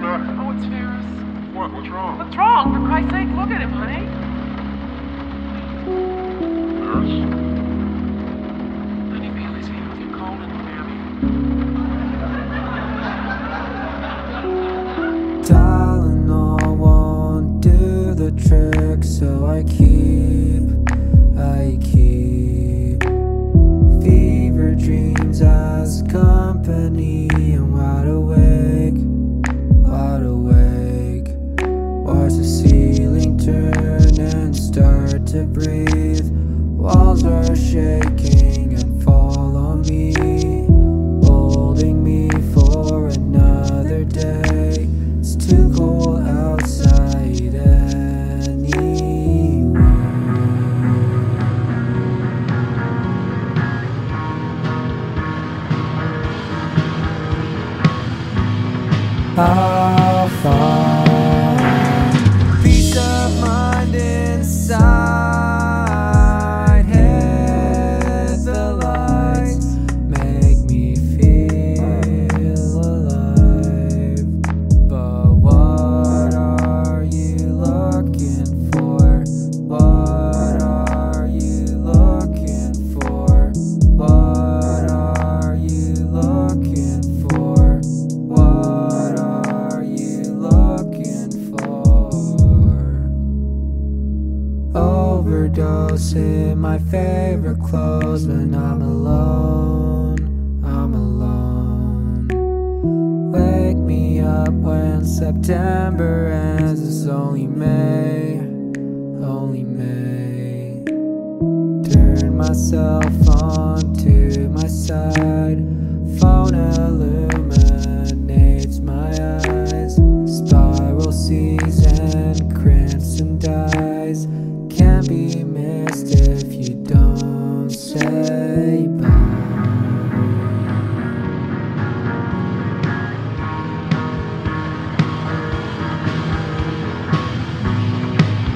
Mac. Oh, it's Ferris. What? What's wrong? What's wrong? For Christ's sake, look at him, honey. Ferris? Honey, Bailey's here with your cold and mammy. Tylenol won't do the trick, so I keep, I'll find Overdose in my favorite clothes when I'm alone. I'm alone. Wake me up when September ends. It's only May, only May. Turn myself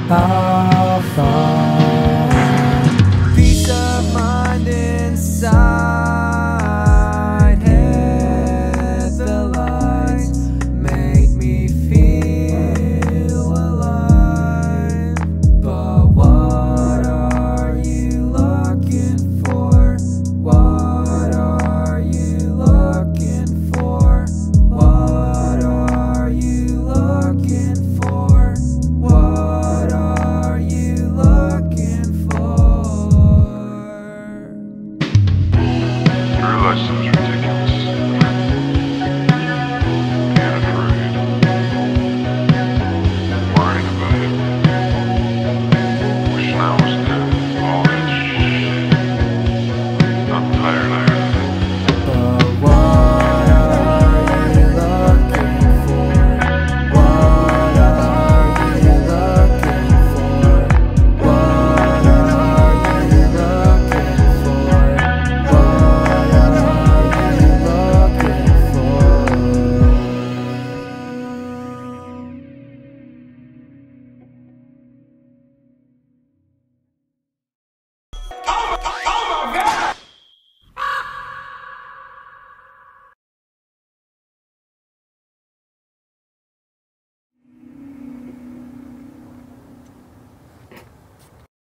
bye.